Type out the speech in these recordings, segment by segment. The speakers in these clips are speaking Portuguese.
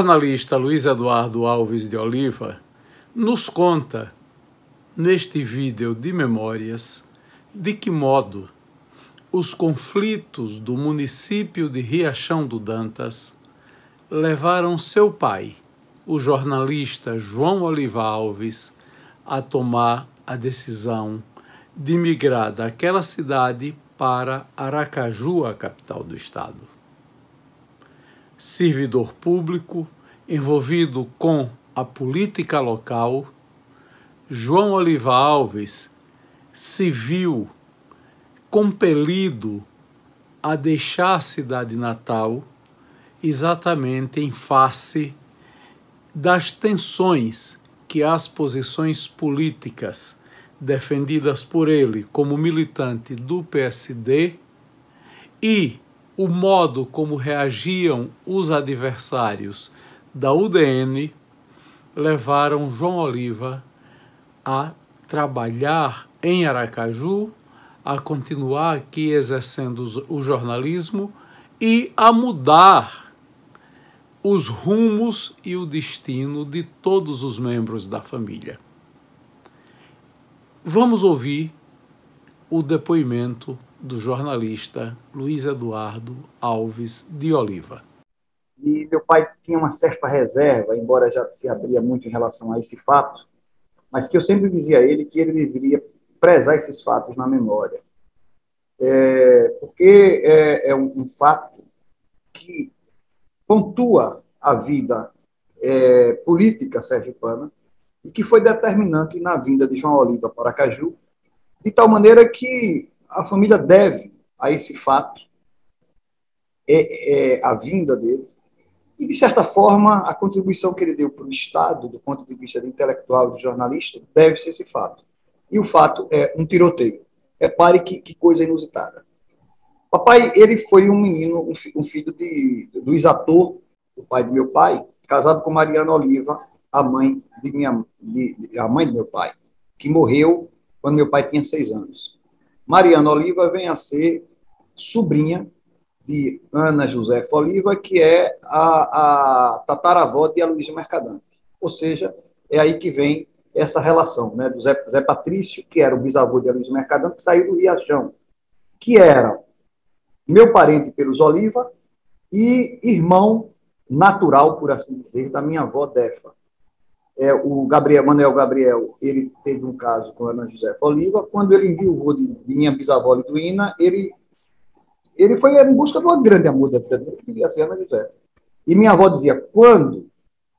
jornalista Luiz Eduardo Alves de Oliva nos conta, neste vídeo de memórias, de que modo os conflitos do município de Riachão do Dantas levaram seu pai, o jornalista João Oliva Alves, a tomar a decisão de migrar daquela cidade para Aracaju, a capital do estado. Servidor público envolvido com a política local, João Oliva Alves se viu compelido a deixar a cidade natal exatamente em face das tensões que as posições políticas defendidas por ele como militante do PSD e o modo como reagiam os adversários da UDN levaram João Oliva a trabalhar em Aracaju, a continuar aqui exercendo o jornalismo e a mudar os rumos e o destino de todos os membros da família. Vamos ouvir o depoimento do jornalista Luiz Eduardo Alves de Oliva. E meu pai tinha uma certa reserva, embora já se abria muito em relação a esse fato, mas que eu sempre dizia a ele que ele deveria prezar esses fatos na memória. É, porque é, é um, um fato que pontua a vida é, política sergipana e que foi determinante na vinda de João Oliva para Caju, de tal maneira que a família deve a esse fato é, é, a vinda dele e, de certa forma, a contribuição que ele deu para o Estado, do ponto de vista de intelectual e de jornalista, deve-se esse fato. E o fato é um tiroteio. Repare que, que coisa inusitada. Papai, ele foi um menino, um, filho de, do ex-ator, o pai de meu pai, casado com Mariana Oliva, a mãe de minha, de, a mãe do meu pai, que morreu quando meu pai tinha seis anos. Mariana Oliva vem a ser sobrinha de Ana José Oliva, que é a, a tataravó de Aloysio Mercadante. Ou seja, é aí que vem essa relação né, do Zé, Zé Patrício, que era o bisavô de Aloysio Mercadante, que saiu do Riachão, que era meu parente pelos Oliva e irmão natural, por assim dizer, da minha avó Defa. É, o Gabriel, Manuel Gabriel, ele teve um caso com Ana José Oliva. Quando ele enviou de, de minha bisavó Liduína, ele, ele foi em busca de um grande amor da vida dele, que queria ser Ana José. E minha avó dizia, quando,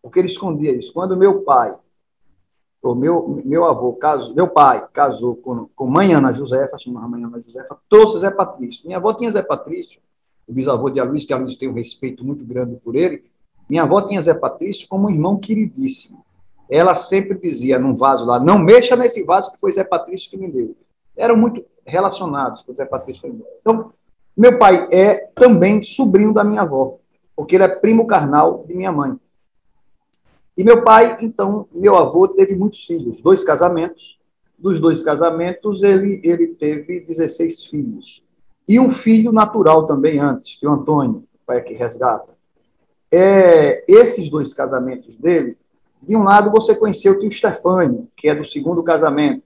porque ele escondia isso, quando meu pai, o meu, meu avô, caso, meu pai casou com, com mãe Ana Josefa, chamava mãe Ana Josefa, trouxe Zé Patrício. Minha avó tinha Zé Patrício, o bisavô de Aloysio, que Aloysio tem um respeito muito grande por ele. Minha avó tinha Zé Patrício como um irmão queridíssimo ela sempre dizia num vaso lá, não mexa nesse vaso que foi Zé Patrício que me deu. Eram muito relacionados com Zé Patrício. Então, meu pai é também sobrinho da minha avó, porque ele é primo carnal de minha mãe. E meu pai, então, meu avô teve muitos filhos, dois casamentos. Dos dois casamentos, ele, ele teve 16 filhos. E um filho natural também antes, que o Antônio, o pai que resgata. É, esses dois casamentos dele de um lado, você conheceu o tio Stefânio, que é do segundo casamento.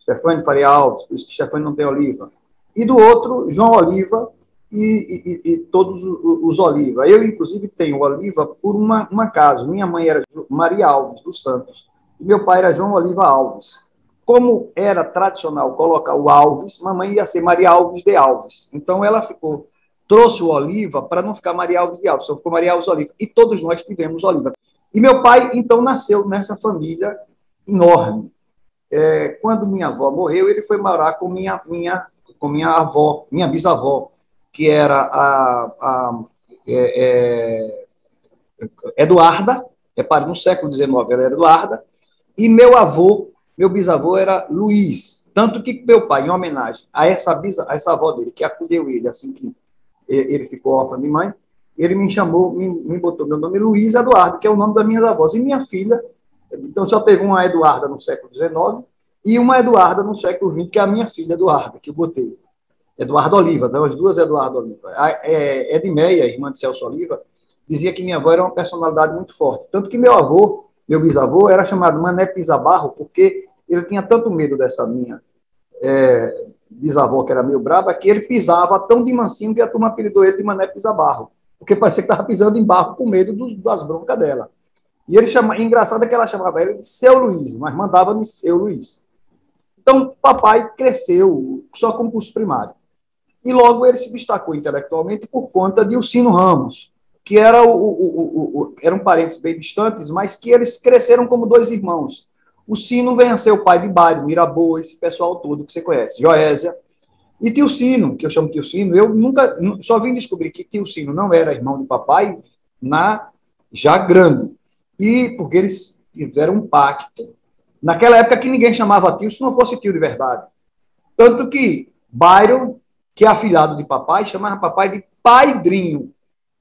Stefânio Faria Alves, por isso que Stefânio não tem Oliva. E do outro, João Oliva e, e, e todos os Oliva. Eu, inclusive, tenho Oliva por uma, uma casa. Minha mãe era Maria Alves dos Santos e meu pai era João Oliva Alves. Como era tradicional colocar o Alves, mamãe ia ser Maria Alves de Alves. Então ela ficou, trouxe o Oliva para não ficar Maria Alves de Alves, só ficou Maria Alves Oliva. E todos nós tivemos Oliva. E meu pai, então, nasceu nessa família enorme. É, quando minha avó morreu, ele foi morar com minha, minha, com minha avó, minha bisavó, que era a, a é, é, Eduarda, repare, no século XIX ela era Eduarda, e meu avô, meu bisavô era Luiz. Tanto que meu pai, em homenagem a essa, bisa, a essa avó dele, que acolheu ele assim que ele ficou órfão de mãe, ele me chamou, me, me botou meu nome Luiz Eduardo, que é o nome das minhas avós. E minha filha, então só teve uma Eduarda no século XIX e uma Eduarda no século XX, que é a minha filha Eduarda, que eu botei. Eduardo Oliva, então as duas Eduardo Oliva. A, é, Edmeia, irmã de Celso Oliva, dizia que minha avó era uma personalidade muito forte. Tanto que meu avô, meu bisavô, era chamado Mané Pisabarro, porque ele tinha tanto medo dessa minha é, bisavó, que era meio brava, que ele pisava tão de mansinho que a turma apelidou ele de Mané Pisabarro, porque parecia que estava pisando em barro com medo dos, das broncas dela. E ele chama, engraçado é que ela chamava ele de Seu Luiz, mas mandava de Seu Luiz. Então, papai cresceu só com curso primário. E logo ele se destacou intelectualmente por conta de Ucino Ramos, que era o, o, o, eram parentes bem distantes, mas que eles cresceram como dois irmãos. O Sino ser o pai de Bário, Miraboa, esse pessoal todo que você conhece, Joésia. E Tio Sino, que eu chamo Tio Sino, eu nunca, só vim descobrir que Tio Sino não era irmão de papai na já grande. E porque eles tiveram um pacto. Naquela época que ninguém chamava tio se não fosse tio de verdade. Tanto que Byron, que é afilhado de papai, chamava papai de paidrinho.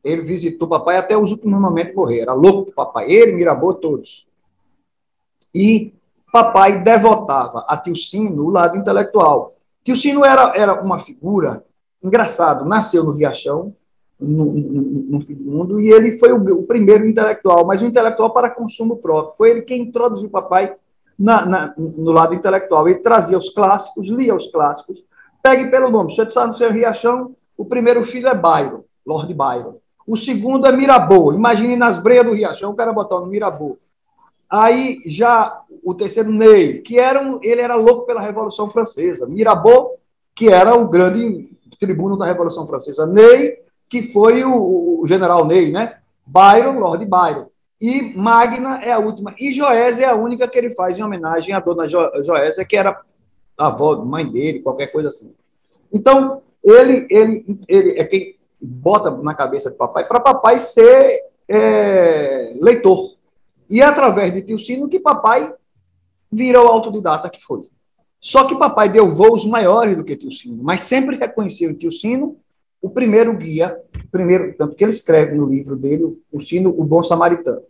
Ele visitou papai até os últimos momentos morrer. Era louco do papai. Ele, Mirabô, todos. E papai devotava a Tio Sino o lado intelectual. Tio Sino era, era uma figura engraçado. Nasceu no Riachão, no, no, no fim do mundo, e ele foi o, o, primeiro intelectual, mas o intelectual para consumo próprio. Foi ele quem introduziu o papai na, na, no lado intelectual. Ele trazia os clássicos, lia os clássicos. Pegue pelo nome. Você está no seu Riachão, o primeiro filho é Byron, Lord Byron. O segundo é Mirabeau. Imagine nas breias do Riachão, o cara botar no Mirabeau. Aí já o terceiro, Ney, que era um, ele era louco pela Revolução Francesa. Mirabeau, que era o grande tribuno da Revolução Francesa. Ney, que foi o, o general Ney, né? Byron, Lord Byron. E Magna é a última. E Joésia é a única que ele faz em homenagem à dona jo Joésia, que era a avó, mãe dele, qualquer coisa assim. Então, ele, ele, ele é quem bota na cabeça do papai, para papai ser é, leitor. E é através de tio Sino que papai vira o autodidata que foi. Só que papai deu voos maiores do que tio Sino, mas sempre reconheceu em tio Sino o primeiro guia, o primeiro, tanto que ele escreve no livro dele, o Sino, o Bom Samaritano.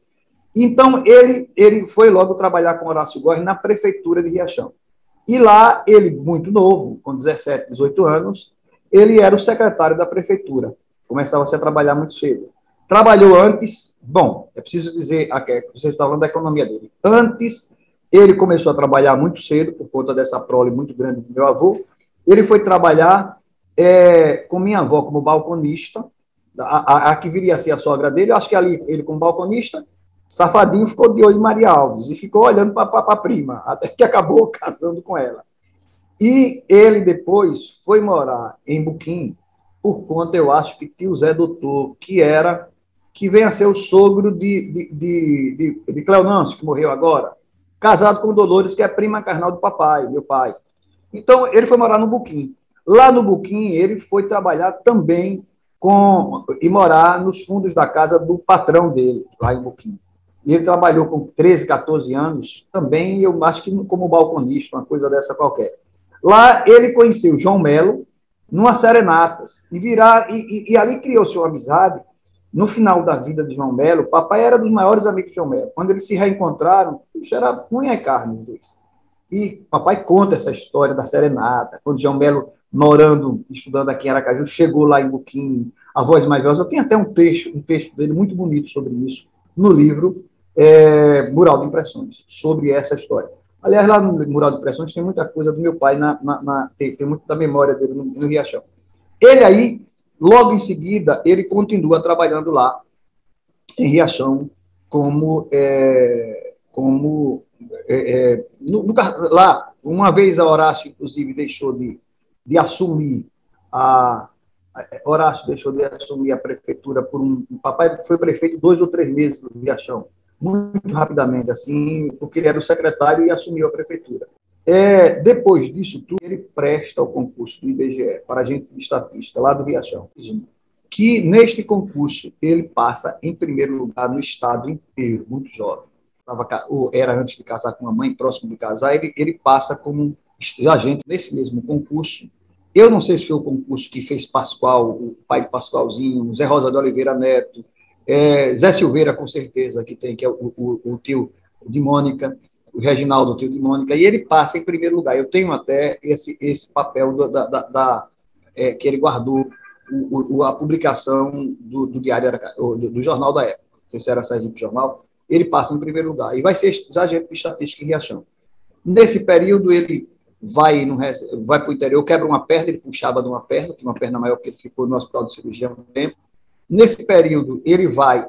Então, ele, ele foi logo trabalhar com Horácio Góes na prefeitura de Riachão. E lá, ele, muito novo, com 17, 18 anos, ele era o secretário da prefeitura. Começava -se a trabalhar muito cedo. Trabalhou antes, bom, é preciso dizer, você está falando da economia dele. Antes, ele começou a trabalhar muito cedo, por conta dessa prole muito grande do meu avô. Ele foi trabalhar é, com minha avó como balconista, a, a, a, que viria a ser a sogra dele, eu acho que ali, ele como balconista, Safadinho ficou de olho em Maria Alves e ficou olhando para a prima, até que acabou casando com ela. E ele depois foi morar em Buquim, por conta, eu acho, que tio Zé Doutor, que era, que vem a ser o sogro de, de, de, de, de Cleonâncio, que morreu agora, casado com Dolores, que é prima carnal do papai, meu pai. Então, ele foi morar no Buquim. Lá no Buquim, ele foi trabalhar também com, e morar nos fundos da casa do patrão dele, lá em Buquim. E ele trabalhou com 13, 14 anos, também, eu acho que como balconista, uma coisa dessa qualquer. Lá ele conheceu João Melo, numa serenatas, e, virar, e, e, e ali criou-se uma amizade. No final da vida de João Melo, papai era dos maiores amigos de João Melo. Quando eles se reencontraram, isso era unha e carne, os dois. E papai conta essa história da serenata, quando João Melo, morando, estudando aqui em Aracaju, chegou lá em Buquim, a voz mais velha. Tem até um texto, um texto dele muito bonito sobre isso, no livro é, Mural de Impressões, sobre essa história. Aliás, lá no Mural de Impressões tem muita coisa do meu pai, na, na, na tem, tem, muito da memória dele no, no Riachão. Ele aí, logo em seguida, ele continua trabalhando lá em Riachão como, é, como é, é no, no, lá, uma vez a Horácio, inclusive, deixou de, de assumir a, Horácio deixou de assumir a prefeitura por um. O papai foi prefeito dois ou três meses no Riachão muito rapidamente, assim, porque ele era o secretário e assumiu a prefeitura. É, depois disso tudo, ele presta o concurso do IBGE para agente de estatística, lá do Riachão, que neste concurso ele passa em primeiro lugar no estado inteiro, muito jovem. Era antes de casar com a mãe, próximo de casar, ele, ele passa como agente nesse mesmo concurso. Eu não sei se foi o concurso que fez Pascoal, o pai de Pascoalzinho, Zé Rosa de Oliveira Neto, é, Zé Silveira, com certeza, que tem, que é o, o, o tio de Mônica, o Reginaldo, tio de Mônica, e ele passa em primeiro lugar. Eu tenho até esse, esse papel da, da, da é, que ele guardou o, o, a publicação do, do Diário do, do, Jornal da época, não sei se era Sergipe Jornal, ele passa em primeiro lugar. E vai ser agente de estatística em Riachão. Nesse período, ele vai, no, vai para o interior, quebra uma perna, ele puxava de uma perna, que uma perna maior que ele ficou no hospital de cirurgia há um tempo. Nesse período, ele vai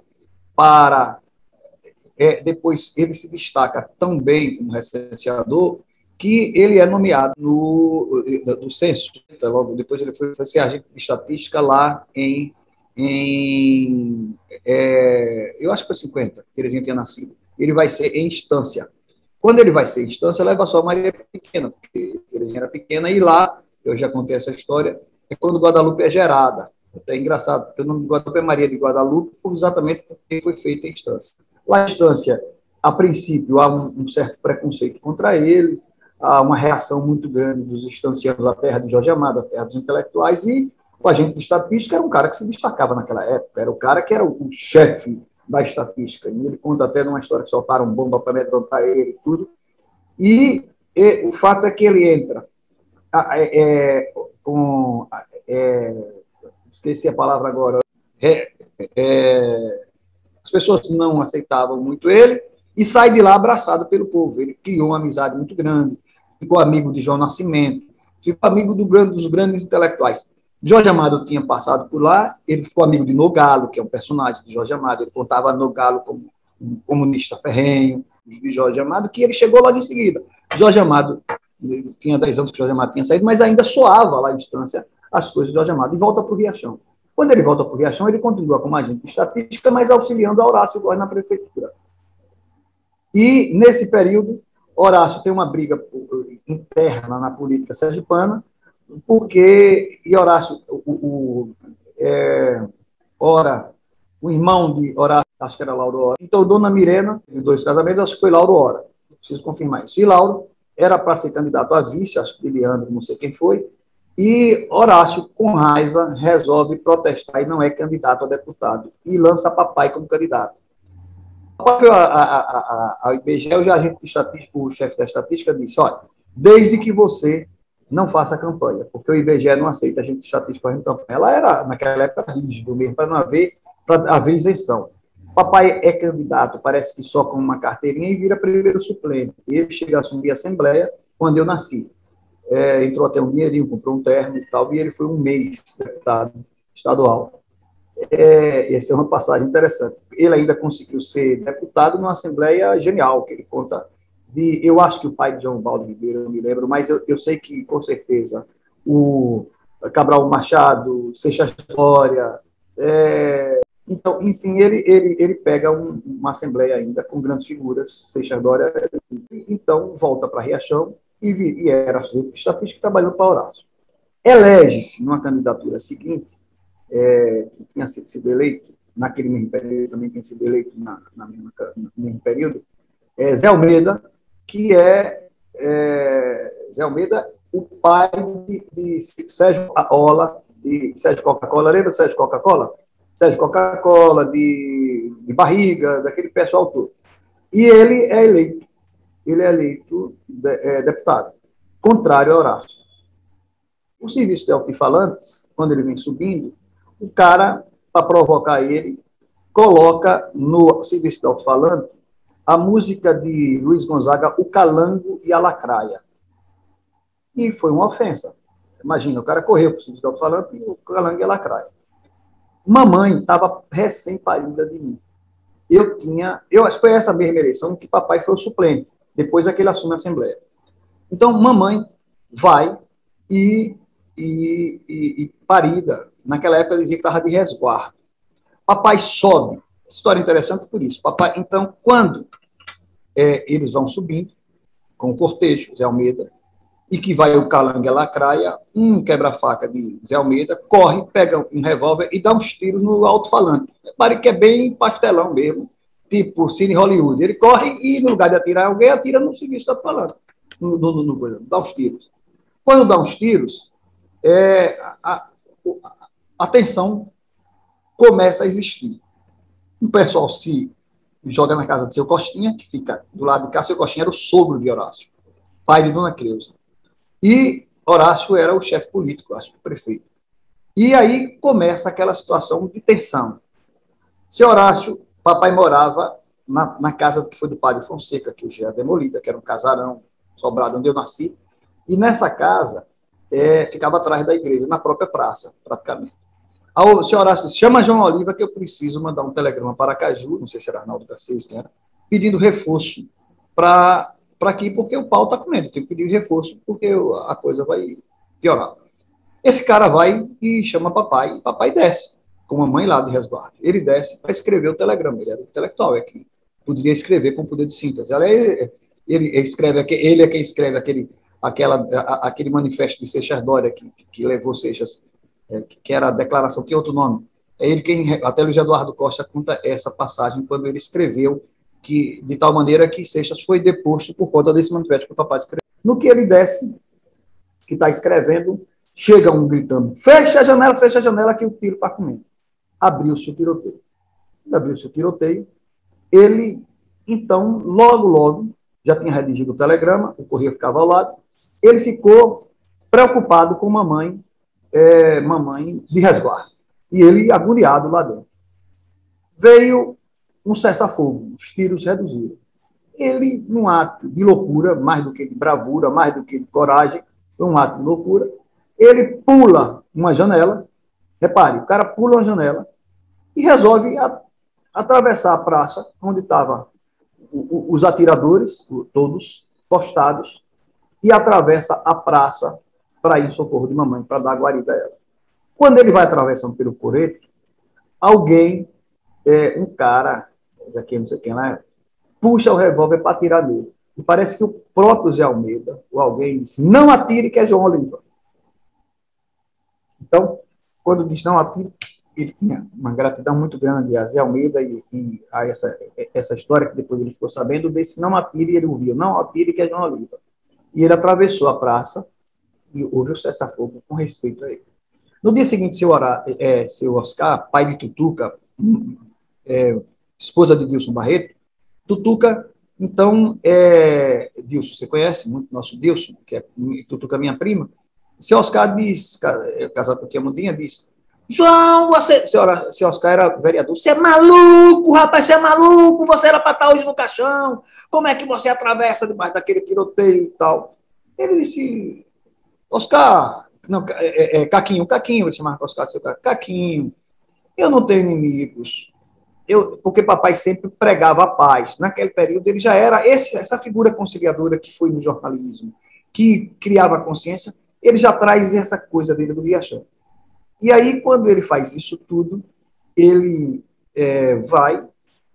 para. É, depois, ele se destaca tão bem como recenseador que ele é nomeado no do censo. Logo depois, ele foi, ser agente de estatística lá em. em é, eu acho que foi 50, Terezinha tinha nascido. Ele vai ser em instância. Quando ele vai ser instância, leva só Maria Pequena, porque Terezinha era pequena, e lá, eu já contei essa história, é quando Guadalupe é gerada. É engraçado, porque o nome de Guadalupe é Maria de Guadalupe, exatamente porque foi feita em instância. Lá em instância, a princípio, há um, um certo preconceito contra ele, há uma reação muito grande dos instancianos da terra de Jorge Amado, a terra dos intelectuais, e o agente de estatística era um cara que se destacava naquela época, era o cara que era o, o chefe da estatística. E ele conta até numa história que soltaram bomba para amedrontar ele e tudo. E, e, o fato é que ele entra é, com. É, esqueci a palavra agora. É, é, as pessoas não aceitavam muito ele e sai de lá abraçado pelo povo. Ele criou uma amizade muito grande, ficou amigo de João Nascimento, ficou amigo do, dos grandes intelectuais. Jorge Amado tinha passado por lá, ele ficou amigo de Nogalo, que é um personagem de Jorge Amado, ele contava Nogalo como um comunista ferrenho, de Jorge Amado, que ele chegou logo em seguida. Jorge Amado, tinha 10 anos que Jorge Amado tinha saído, mas ainda soava lá em distância as coisas de Jorge Amado, e volta para o Riachão. Quando ele volta para o Riachão, ele continua como agente de estatística, mas auxiliando a Horácio Góes na prefeitura. E, nesse período, Horácio tem uma briga interna na política sergipana, porque e Horácio, o, o é, Ora, o irmão de Horácio, acho que era Lauro Ora. Então, Dona Mirena, em dois casamentos, acho que foi Lauro Ora. Preciso confirmar isso. E Lauro era para ser candidato a vice, acho que Leandro, não sei quem foi. E Horácio, com raiva, resolve protestar e não é candidato a deputado. E lança papai como candidato. Papai foi ao IBGE, o agente estatístico, o chefe da estatística, disse: olha, desde que você não faça campanha, porque o IBGE não aceita a gente estatística fazendo campanha. Ela era, naquela época, rígido mesmo, para não haver, para haver isenção. Papai é candidato, parece que só com uma carteirinha e vira primeiro suplente. Ele chega a assumir a Assembleia quando eu nasci. É, entrou até um dinheirinho, comprou um terno e tal, e ele foi um mês deputado estadual. É, essa é uma passagem interessante. Ele ainda conseguiu ser deputado numa Assembleia genial, que ele conta de, eu acho que o pai de João Baldo Ribeiro, eu não me lembro, mas eu, eu sei que, com certeza, o Cabral Machado, Seixas História, é, então, enfim, ele, ele, ele pega um, uma assembleia ainda com grandes figuras, Seixas Dória, então volta para Riachão e, e era estatístico trabalhando para Horácio. Elege-se numa candidatura seguinte, é, que tinha sido, eleito, naquele mesmo período, também tinha sido eleito na, na mesma, no mesmo período, é, Zé Almeida, que é, é Zé Almeida, o pai de, de Sérgio Coca-Cola, de Sérgio Coca-Cola, lembra de Sérgio Coca-Cola? Sérgio Coca-Cola, de, de Barriga, daquele pessoal todo. E ele é eleito, ele é eleito de, é, deputado, contrário a Horácio. O serviço de altifalantes, quando ele vem subindo, o cara, para provocar ele, coloca no serviço de alto-falante a música de Luiz Gonzaga, O Calango e a Lacraia. E foi uma ofensa. Imagina, o cara correu para o Cidadão falando e o Calango e a Lacraia. Mamãe estava recém-parida de mim. Eu tinha, eu acho que foi essa mesma eleição que papai foi o suplente, depois é que ele assume a Assembleia. Então, mamãe vai e, e, e, e parida. Naquela época dizia que estava de resguardo. Papai sobe História interessante por isso. Papai, então, quando é, eles vão subindo, com o cortejo, Zé Almeida, e que vai o Calangue Lacraia, um quebra-faca de Zé Almeida, corre, pega um revólver e dá uns tiros no alto-falante. Parece que é bem pastelão mesmo, tipo Cine Hollywood. Ele corre e, no lugar de atirar alguém, atira no serviço do alto-falante, no, no, no, no, dá uns tiros. Quando dá uns tiros, é, a, a, a tensão começa a existir o pessoal se joga na casa de seu Costinha, que fica do lado de cá. Seu Costinha era o sogro de Horácio, pai de Dona Creuza. E Horácio era o chefe político, acho que o prefeito. E aí começa aquela situação de tensão. Seu Horácio, papai morava na, na casa que foi do padre Fonseca, que hoje é demolida, que era um casarão sobrado onde eu nasci. E nessa casa é, ficava atrás da igreja, na própria praça, praticamente. O senhor Horácio chama João Oliva que eu preciso mandar um telegrama para Caju, não sei se era Arnaldo Garcês, né, pedindo reforço para aqui, porque o pau está comendo, tem que pedir reforço, porque a coisa vai piorar. Esse cara vai e chama papai, e papai desce, com a mãe lá de resguardo. Ele desce para escrever o telegrama, ele era intelectual, é que poderia escrever com poder de síntese. Ele, ele escreve, ele é quem escreve aquele, aquela, aquele manifesto de Seixas Dória que, que levou Seixas, é, que era a declaração, que é outro nome. É ele quem, até Luiz Eduardo Costa conta essa passagem quando ele escreveu que de tal maneira que Seixas foi deposto por conta desse manifesto que o papai escreveu. No que ele desce, que está escrevendo, chega um gritando: fecha a janela, fecha a janela, que o tiro está comendo. Abriu-se o tiroteio. Abriu-se o tiroteio. Ele, então, logo, logo, já tinha redigido o telegrama, o correio ficava ao lado. Ele ficou preocupado com mamãe, é, mamãe de resguardo. E ele agoniado lá dentro. Veio um cessar-fogo, os tiros reduziram. Ele, num ato de loucura, mais do que de bravura, mais do que de coragem, foi um ato de loucura, ele pula uma janela, repare, o cara pula uma janela e resolve a, atravessar a praça onde estavam os atiradores, todos postados, e atravessa a praça para ir em socorro de mamãe, para dar guarida a ela. Quando ele vai atravessando pelo coreto, alguém, é, um cara aqui, não sei quem lá, puxa o revólver para atirar nele. E parece que o próprio Zé Almeida, ou alguém, disse: não atire, que é João Oliva. Então, quando diz não atire, ele tinha uma gratidão muito grande a Zé Almeida e, e, a essa, essa história que depois ele ficou sabendo, desse não atire, ele ouviu, não atire, que é João Oliva. E ele atravessou a praça e houve o cessar-fogo com respeito a ele. No dia seguinte, seu, é, seu Oscar, pai de Tutuca, é, esposa de Dilson Barreto, Tutuca, então, é, Dilson, você conhece muito nosso Dilson, que é Tutuca minha prima, seu Oscar diz, é, casado com a Mundinha, diz, João, você, senhora, seu Oscar era vereador, você é maluco, rapaz, você é maluco, você era para estar hoje no caixão, como é que você atravessa debaixo daquele tiroteio e tal? Ele disse, Oscar, não, é, é, é Caquinho, Caquinho, ele chamava Oscar, seu Caquinho, eu não tenho inimigos, eu, porque papai sempre pregava a paz. Naquele período ele já era esse, essa figura conciliadora que foi no jornalismo, que criava consciência, ele já traz essa coisa dele do Riachão. E aí, quando ele faz isso tudo, ele é, vai,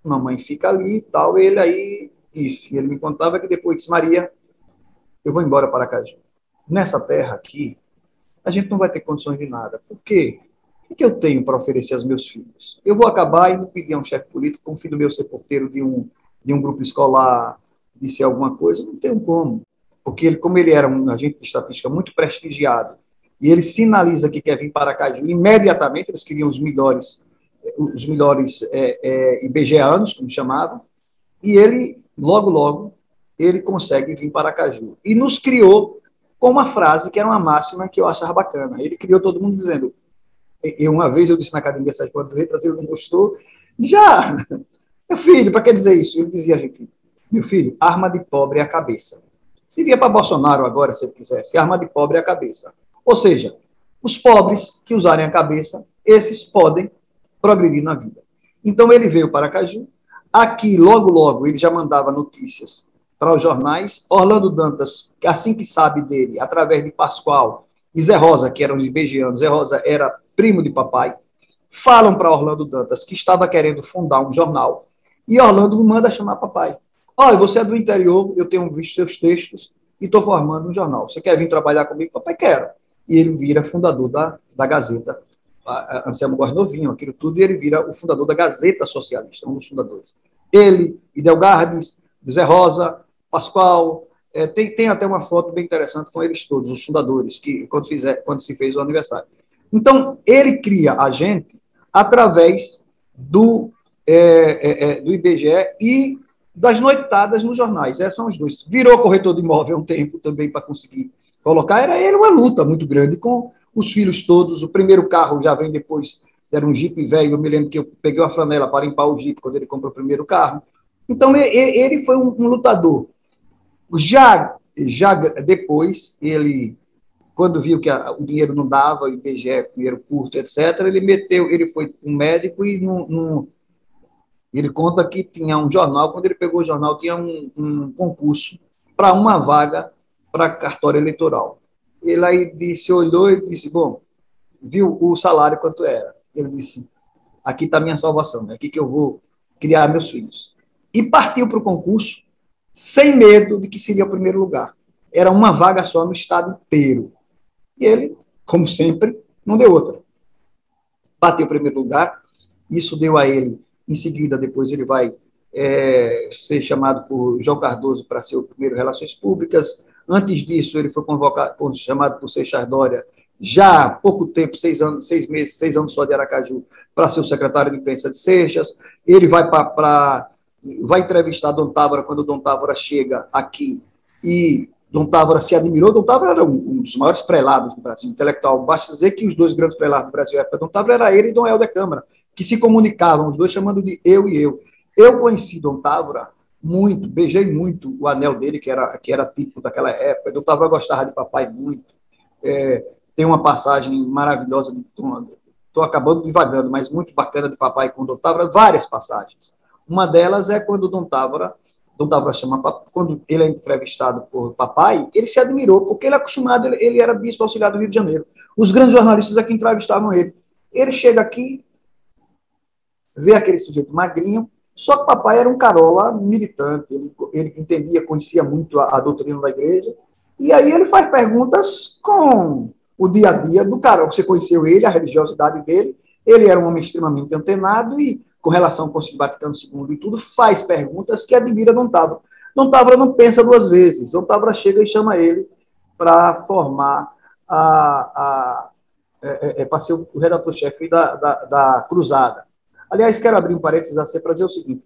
mamãe fica ali e tal, ele aí disse, ele me contava que depois disse, Maria, eu vou embora para Caju. Nessa terra aqui, a gente não vai ter condições de nada. Por quê? O que eu tenho para oferecer aos meus filhos? Eu vou acabar indo pedir a um chefe político, como filho meu ser porteiro de um, de um grupo escolar, ser alguma coisa, não tenho como. Porque ele, como ele era um agente de estatística muito prestigiado, e ele sinaliza que quer vir para Caju, imediatamente eles queriam os melhores, os melhores é, é, como chamavam, e ele, logo, logo, ele consegue vir para Caju. E nos criou com uma frase que era uma máxima que eu achava bacana. Ele criou todo mundo dizendo: e uma vez eu disse na Academia Sérgio Quantas Letras, ele não gostou. Já! Meu filho, para que dizer isso? Ele dizia a gente, meu filho, arma de pobre é a cabeça. Se vier para Bolsonaro agora, se ele quisesse, arma de pobre é a cabeça. Ou seja, os pobres que usarem a cabeça, esses podem progredir na vida. Então ele veio para Caju. Aqui, logo, logo, ele já mandava notícias para os jornais. Orlando Dantas, assim que sabe dele, através de Pascoal e Zé Rosa, que eram os ibegianos, Zé Rosa era primo de papai, falam para Orlando Dantas que estava querendo fundar um jornal e Orlando manda chamar papai. Olha, você é do interior, eu tenho visto seus textos e estou formando um jornal. Você quer vir trabalhar comigo? Papai, quero. E ele vira fundador da, da Gazeta. Anselmo gosta novinho, aquilo tudo, e ele vira o fundador da Gazeta Socialista, um dos fundadores. Ele, Idelgardes, Zé Rosa, Pascoal, é, tem, tem até uma foto bem interessante com eles todos, os fundadores, que quando, fizer, quando se fez o aniversário. Então, ele cria a gente através do, é, é, é do IBGE e das noitadas nos jornais. Esses são os dois. Virou corretor de imóvel um tempo também para conseguir colocar. Era ele uma luta muito grande com os filhos todos, o primeiro carro já vem depois, era um Jeep velho, eu me lembro que eu peguei uma flanela para limpar o Jeep quando ele comprou o primeiro carro. Então, ele foi um, um lutador. Já, já depois, ele quando viu que a, o dinheiro não dava, o IBGE, dinheiro curto, etc., ele meteu, ele foi um médico e no, ele conta que tinha um jornal, quando ele pegou o jornal, tinha um, um concurso para uma vaga para cartório eleitoral. Ele aí disse, olhou e disse, bom, viu o salário quanto era. Ele disse, aqui está minha salvação, é aqui que eu vou criar meus filhos. E partiu para o concurso sem medo de que seria o primeiro lugar. Era uma vaga só no estado inteiro. E ele, como sempre, não deu outra. Bateu o primeiro lugar, isso deu a ele, em seguida, depois ele vai é, ser chamado por João Cardoso para ser o primeiro Relações Públicas. Antes disso, ele foi convocado, chamado por Seixas Dória, já há pouco tempo, seis anos, seis meses, seis anos só de Aracaju, para ser o secretário de imprensa de Seixas. Ele vai para vai entrevistar Dom Távora quando Dom Távora chega aqui e Dom Távora se admirou. Dom Távora era um, dos maiores prelados do Brasil, intelectual. Basta dizer que os dois grandes prelados do Brasil, época Dom Távora, era ele e Dom Helder Câmara, que se comunicavam, os dois chamando de eu e eu. Eu conheci Dom Távora muito, beijei muito o anel dele, que era, que era típico daquela época. Dom Távora gostava de papai muito. É, tem uma passagem maravilhosa, estou acabando divagando, mas muito bacana de papai com Dom Távora, várias passagens. Uma delas é quando Dom Távora Dom Távora chama, quando ele é entrevistado por papai, ele se admirou, porque ele é acostumado, ele, ele era bispo auxiliar do Rio de Janeiro. Os grandes jornalistas aqui entrevistavam ele. Ele chega aqui, vê aquele sujeito magrinho, só que papai era um carola militante, ele, ele entendia, conhecia muito a, a, doutrina da igreja, e aí ele faz perguntas com o dia a dia do carola. Você conheceu ele, a religiosidade dele, ele era um homem extremamente antenado e com relação com o Vaticano II e tudo, faz perguntas que admira Dom Távora. Dom Távora não pensa duas vezes. Dom Távora chega e chama ele para formar a, a é, é, é para ser o redator-chefe da, da, da, Cruzada. Aliás, quero abrir um parênteses a ser para dizer o seguinte: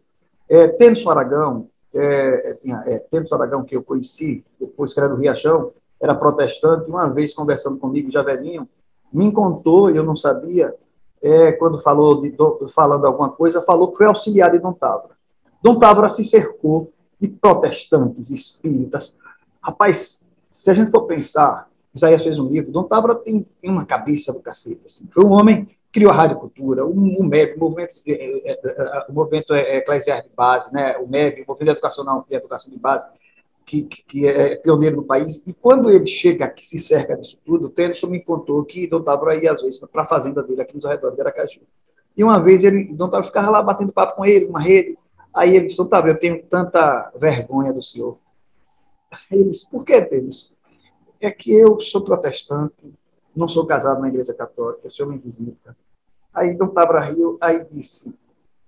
é, Tenso Aragão, é, é, Tenso Aragão, que eu conheci, depois que era do Riachão, era protestante, uma vez conversando comigo, já velhinho, me contou, e eu não sabia, é, quando falou de, falando alguma coisa, falou que foi auxiliar de Dom Távora. Dom Távora se cercou de protestantes, espíritas. Rapaz, se a gente for pensar, Isaías fez um livro, Dom Távora tem, tem uma cabeça do cacete. Assim. Foi um homem criou a radiocultura, o, o MEB, o movimento, é, é, é, o movimento eclesiástico de base, né? o MEB, o movimento educacional de educação de base, que, que, é pioneiro no país, e quando ele chega aqui, se cerca disso tudo, o Tennyson me contou que Dom Távora ia, às vezes, para a fazenda dele, aqui nos arredores de Aracaju. E uma vez, ele, Dom Távora ficava lá batendo papo com ele, numa rede, aí ele disse, Dom Távora, eu tenho tanta vergonha do senhor. Aí ele disse, por que, Tennyson? É que eu sou protestante, não sou casado na igreja católica, sou uma visita. Aí Dom Távora riu, aí disse,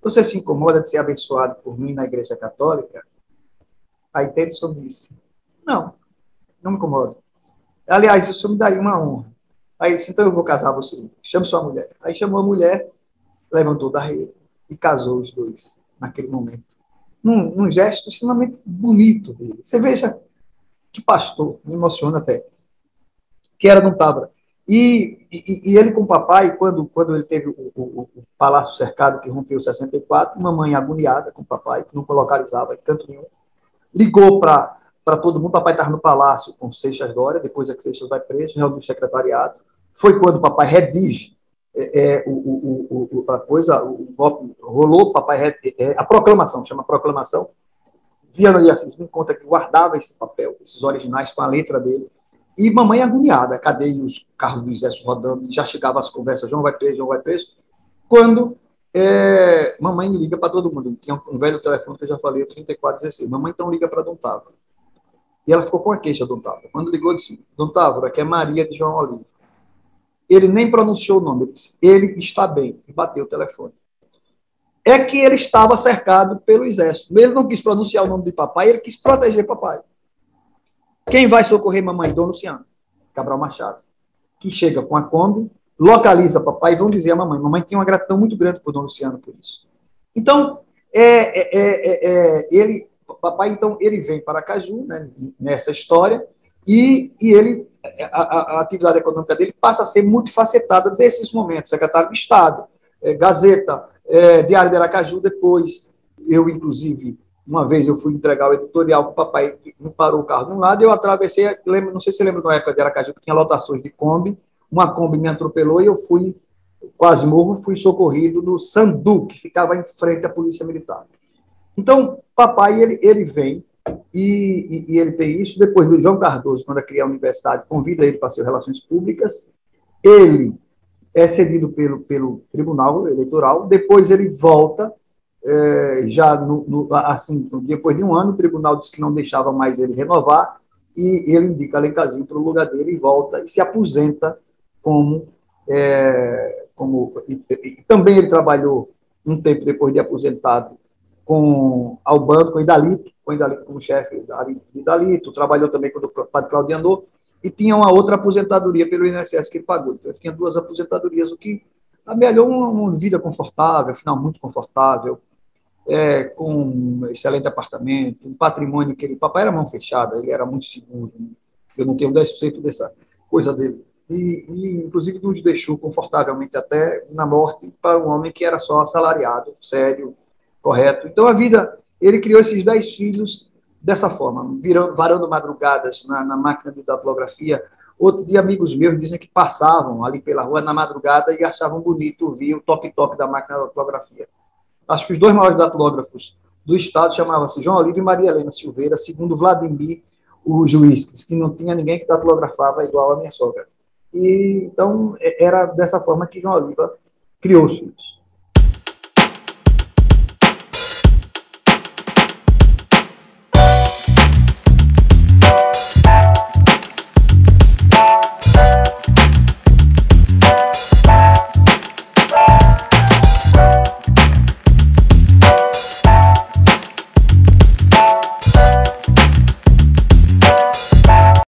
você se incomoda de ser abençoado por mim na igreja católica? Aí Tennyson disse: Não, não me incomodo. Aliás, isso me daria uma honra. Aí disse: Então eu vou casar você. Chame sua mulher. Aí chamou a mulher, levantou da rede e casou os dois naquele momento. Num, num gesto extremamente bonito dele. Você veja que pastor, me emociona até. Que era no Tabra. E, e, e, ele com o papai, quando, quando ele teve o, o, o palácio cercado que rompeu 64, mamãe agoniada com o papai, que não localizava em canto nenhum, ligou para todo mundo. Papai estava no palácio com Seixas Dória, depois é que Seixas vai preso, reuniu o secretariado. Foi quando o papai redige é, é, o, o, o, a coisa, o golpe rolou, papai é, a proclamação, chama proclamação. Viana de Assis me conta que guardava esse papel, esses originais com a letra dele. E mamãe agoniada, cadê os carros do exército rodando? Já chegava as conversas, João vai preso, João vai preso. Quando é, mamãe liga para todo mundo. Tinha um velho telefone que eu já falei, o 3416. Mamãe então liga para Dom Távora. E ela ficou com a queixa, Dom Távora. Quando ligou, disse: Dom Távora, que é Maria de João Oliva. Ele nem pronunciou o nome, ele disse: Ele está bem. E bateu o telefone. É que ele estava cercado pelo exército. Ele não quis pronunciar o nome de papai, ele quis proteger papai. Quem vai socorrer mamãe? Dom Luciano, Cabral Machado, que chega com a Kombi localiza papai e vão dizer à mamãe. Mamãe tem uma gratidão muito grande por Dom Luciano por isso. Então, é, é, é, ele, papai, então, ele vem para Caju, né, nessa história, e, e ele a, a, atividade econômica dele passa a ser multifacetada desses momentos. Secretário de Estado, é, Gazeta, é, Diário de Aracaju, depois eu, inclusive, uma vez eu fui entregar o editorial para o papai, me parou o carro de um lado, eu atravessei, lembro, não sei se você lembra da época de Aracaju, que tinha lotações de Kombi, uma Kombi me atropelou e eu fui, quase morro, fui socorrido no Sandu, que ficava em frente à Polícia Militar. Então, papai, ele, ele vem, e, e, e ele tem isso, depois do João Cardoso, quando cria a universidade, convida ele para ser Relações Públicas, ele é cedido pelo, pelo Tribunal Eleitoral, depois ele volta é, já no, no, assim, depois de um ano, o tribunal disse que não deixava mais ele renovar e ele indica Alencazinho para o lugar dele e volta e se aposenta como. É, como e, e, também ele trabalhou um tempo depois de aposentado com Albano, com Idalito, com Idalito como chefe de Idalito, trabalhou também com o padre Claudiano e tinha uma outra aposentadoria pelo INSS que ele pagou. Então, ele tinha duas aposentadorias, o que amelhou uma, uma vida confortável, afinal, muito confortável, é, com um excelente apartamento, um patrimônio que ele. Papai era mão fechada, ele era muito seguro. Né? Eu não tenho 10% dessa coisa dele. E, e, inclusive, nos deixou confortavelmente até na morte para um homem que era só assalariado, sério, correto. Então, a vida. Ele criou esses 10 filhos dessa forma, virando, varando madrugadas na, na máquina de datilografia. Outro de amigos meus dizem que passavam ali pela rua na madrugada e achavam bonito ouvir o toque-toque da máquina de datilografia acho que os dois maiores datilógrafos do Estado chamavam-se João Oliva e Maria Helena Silveira, segundo Vladimir, o juiz, que não tinha ninguém que datilografava igual a minha sogra. E, então, é, era dessa forma que João Oliva criou os filhos.